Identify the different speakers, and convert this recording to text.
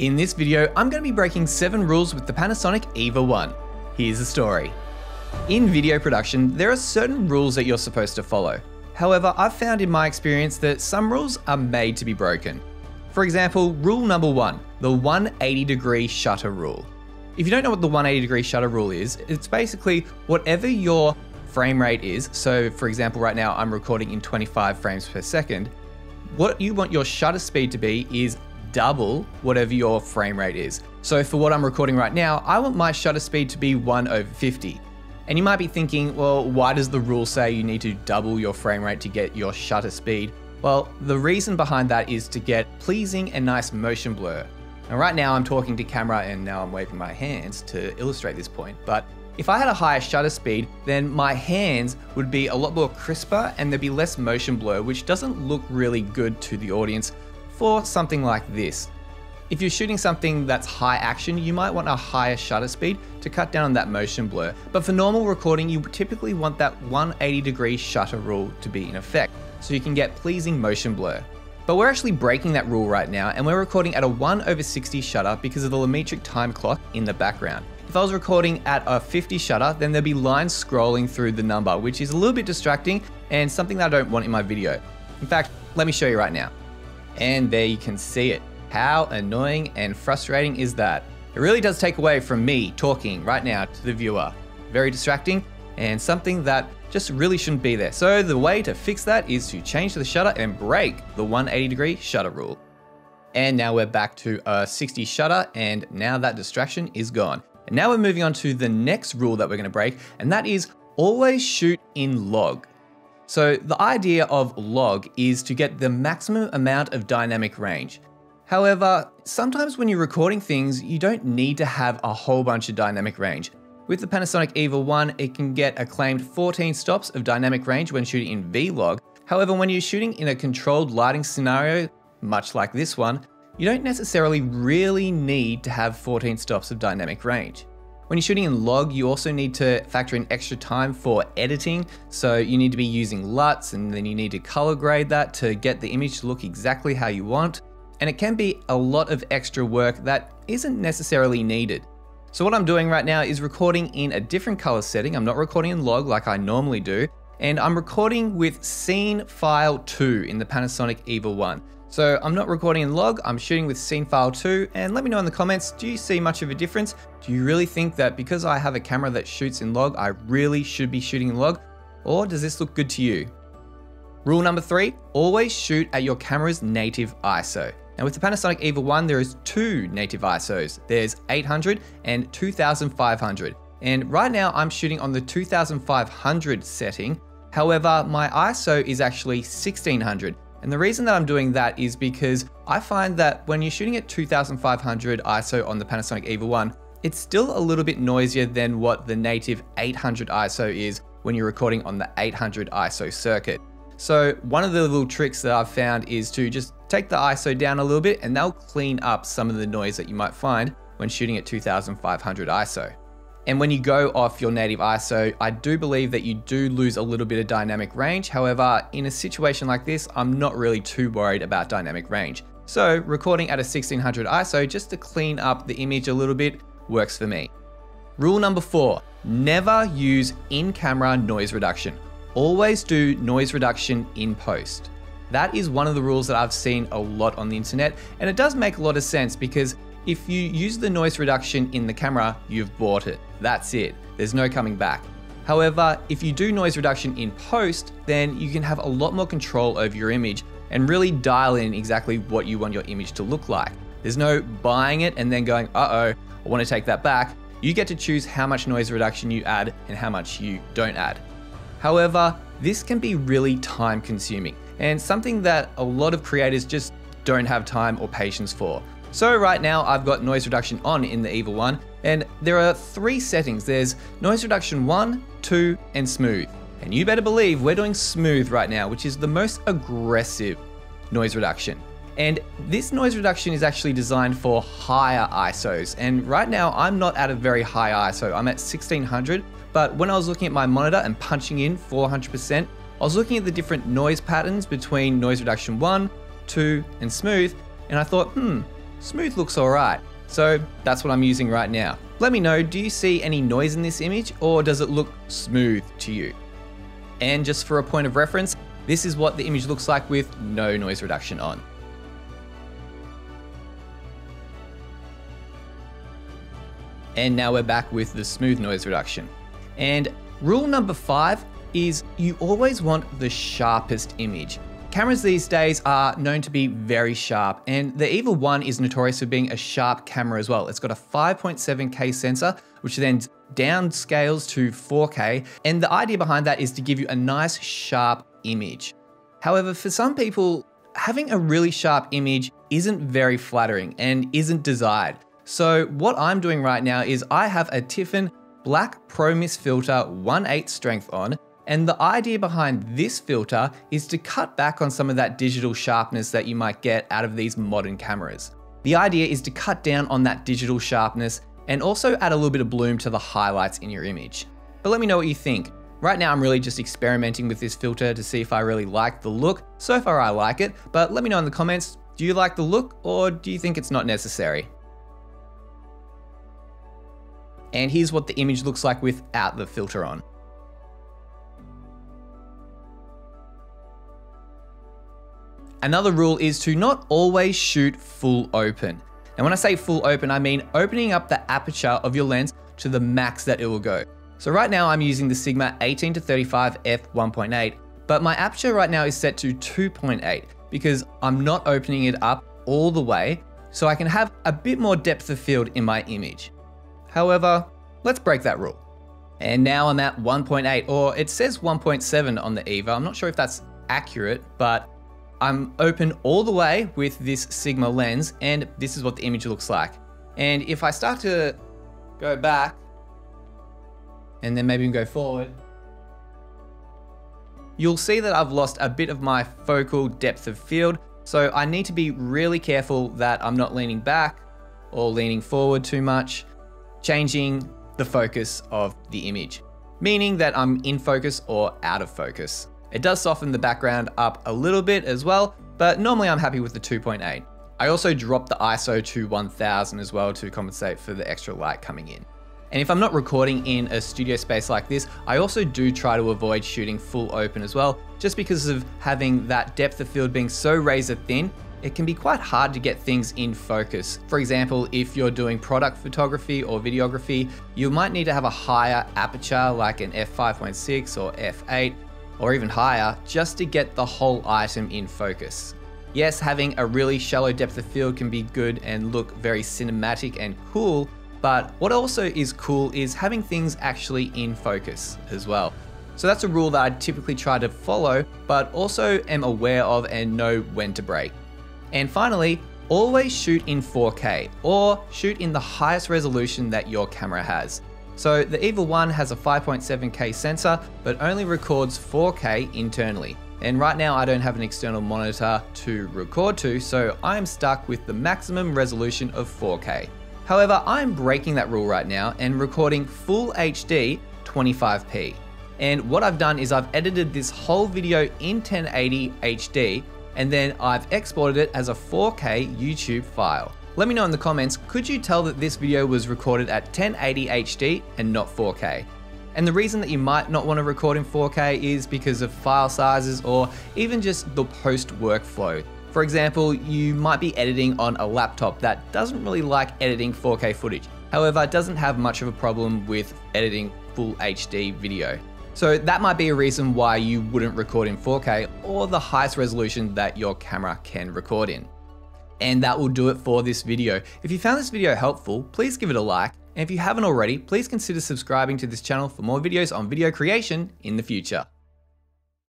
Speaker 1: In this video, I'm going to be breaking 7 rules with the Panasonic EVA 1. Here's the story. In video production, there are certain rules that you're supposed to follow. However, I've found in my experience that some rules are made to be broken. For example, rule number 1, the 180 degree shutter rule. If you don't know what the 180 degree shutter rule is, it's basically whatever your frame rate is. So, for example, right now I'm recording in 25 frames per second. What you want your shutter speed to be is double whatever your frame rate is. So for what I'm recording right now, I want my shutter speed to be 1 over 50. And you might be thinking, well, why does the rule say you need to double your frame rate to get your shutter speed? Well, the reason behind that is to get pleasing and nice motion blur. And right now I'm talking to camera and now I'm waving my hands to illustrate this point, but if I had a higher shutter speed, then my hands would be a lot more crisper and there'd be less motion blur, which doesn't look really good to the audience for something like this. If you're shooting something that's high action, you might want a higher shutter speed to cut down on that motion blur. But for normal recording, you typically want that 180 degree shutter rule to be in effect, so you can get pleasing motion blur. But we're actually breaking that rule right now, and we're recording at a 1 over 60 shutter because of the LaMetric time clock in the background. If I was recording at a 50 shutter, then there'd be lines scrolling through the number, which is a little bit distracting and something that I don't want in my video. In fact, let me show you right now. And there you can see it. How annoying and frustrating is that? It really does take away from me talking right now to the viewer. Very distracting and something that just really shouldn't be there. So the way to fix that is to change the shutter and break the 180 degree shutter rule. And now we're back to a 60 shutter and now that distraction is gone. And now we're moving on to the next rule that we're gonna break and that is always shoot in log. So the idea of log is to get the maximum amount of dynamic range. However, sometimes when you're recording things, you don't need to have a whole bunch of dynamic range. With the Panasonic EVA 1, it can get a claimed 14 stops of dynamic range when shooting in V-Log. However, when you're shooting in a controlled lighting scenario, much like this one, you don't necessarily really need to have 14 stops of dynamic range. When you're shooting in log, you also need to factor in extra time for editing. So you need to be using LUTs and then you need to color grade that to get the image to look exactly how you want. And it can be a lot of extra work that isn't necessarily needed. So what I'm doing right now is recording in a different color setting. I'm not recording in log like I normally do. And I'm recording with scene file 2 in the Panasonic EVA 1. So I'm not recording in log, I'm shooting with scene file 2 and let me know in the comments, do you see much of a difference? Do you really think that because I have a camera that shoots in log, I really should be shooting in log? Or does this look good to you? Rule number three, always shoot at your camera's native ISO. Now with the Panasonic EVA 1, there is two native ISOs. There's 800 and 2500. And right now I'm shooting on the 2500 setting. However, my ISO is actually 1600 and the reason that I'm doing that is because I find that when you're shooting at 2500 ISO on the Panasonic EVA 1, it's still a little bit noisier than what the native 800 ISO is when you're recording on the 800 ISO circuit. So one of the little tricks that I've found is to just take the ISO down a little bit and they'll clean up some of the noise that you might find when shooting at 2500 ISO. And when you go off your native ISO, I do believe that you do lose a little bit of dynamic range. However, in a situation like this, I'm not really too worried about dynamic range. So recording at a 1600 ISO just to clean up the image a little bit works for me. Rule number four, never use in-camera noise reduction. Always do noise reduction in post. That is one of the rules that I've seen a lot on the internet, and it does make a lot of sense because if you use the noise reduction in the camera, you've bought it. That's it. There's no coming back. However, if you do noise reduction in post, then you can have a lot more control over your image and really dial in exactly what you want your image to look like. There's no buying it and then going, uh-oh, I want to take that back. You get to choose how much noise reduction you add and how much you don't add. However, this can be really time consuming and something that a lot of creators just don't have time or patience for. So right now I've got noise reduction on in the EVA 1 and there are three settings. There's noise reduction 1, 2 and smooth. And you better believe we're doing smooth right now, which is the most aggressive noise reduction. And this noise reduction is actually designed for higher ISOs. And right now I'm not at a very high ISO, I'm at 1600. But when I was looking at my monitor and punching in 400%, I was looking at the different noise patterns between noise reduction 1, 2 and smooth. And I thought, hmm, smooth looks alright. So that's what I'm using right now. Let me know, do you see any noise in this image or does it look smooth to you? And just for a point of reference, this is what the image looks like with no noise reduction on. And now we're back with the smooth noise reduction. And rule number five is you always want the sharpest image. Cameras these days are known to be very sharp, and the EVA 1 is notorious for being a sharp camera as well. It's got a 5.7K sensor, which then downscales to 4K, and the idea behind that is to give you a nice sharp image. However, for some people, having a really sharp image isn't very flattering and isn't desired. So what I'm doing right now is I have a Tiffen Black Pro Mist filter 1/8 strength on, and the idea behind this filter is to cut back on some of that digital sharpness that you might get out of these modern cameras. The idea is to cut down on that digital sharpness and also add a little bit of bloom to the highlights in your image. But let me know what you think. Right now I'm really just experimenting with this filter to see if I really like the look. So far I like it, but let me know in the comments, do you like the look or do you think it's not necessary? And here's what the image looks like without the filter on. Another rule is to not always shoot full open. And when I say full open, I mean opening up the aperture of your lens to the max that it will go. So right now I'm using the Sigma 18 to 35 f 1.8, but my aperture right now is set to 2.8 because I'm not opening it up all the way so I can have a bit more depth of field in my image. However, let's break that rule. And now I'm at 1.8, or it says 1.7 on the EVA. I'm not sure if that's accurate, but I'm open all the way with this Sigma lens, and this is what the image looks like. And if I start to go back, and then maybe go forward, you'll see that I've lost a bit of my focal depth of field, so I need to be really careful that I'm not leaning back or leaning forward too much changing the focus of the image, meaning that I'm in focus or out of focus. It does soften the background up a little bit as well, but normally I'm happy with the 2.8. I also dropped the ISO to 1000 as well to compensate for the extra light coming in. And if I'm not recording in a studio space like this, I also do try to avoid shooting full open as well, just because of having that depth of field being so razor thin, it can be quite hard to get things in focus. For example, if you're doing product photography or videography, you might need to have a higher aperture like an f5.6 or f8 or even higher just to get the whole item in focus. Yes, having a really shallow depth of field can be good and look very cinematic and cool, but what also is cool is having things actually in focus as well. So that's a rule that I typically try to follow, but also am aware of and know when to break. And finally, always shoot in 4K or shoot in the highest resolution that your camera has. So the EVA One has a 5.7K sensor, but only records 4K internally. And right now I don't have an external monitor to record to, so I'm stuck with the maximum resolution of 4K. However, I'm breaking that rule right now and recording full HD 25p. And what I've done is I've edited this whole video in 1080 HD and then I've exported it as a 4K YouTube file. Let me know in the comments, could you tell that this video was recorded at 1080 HD and not 4K? And the reason that you might not want to record in 4K is because of file sizes or even just the post workflow. For example, you might be editing on a laptop that doesn't really like editing 4K footage. However, doesn't have much of a problem with editing full HD video. So that might be a reason why you wouldn't record in 4K or the highest resolution that your camera can record in. And that will do it for this video. If you found this video helpful, please give it a like. And if you haven't already, please consider subscribing to this channel for more videos on video creation in the future.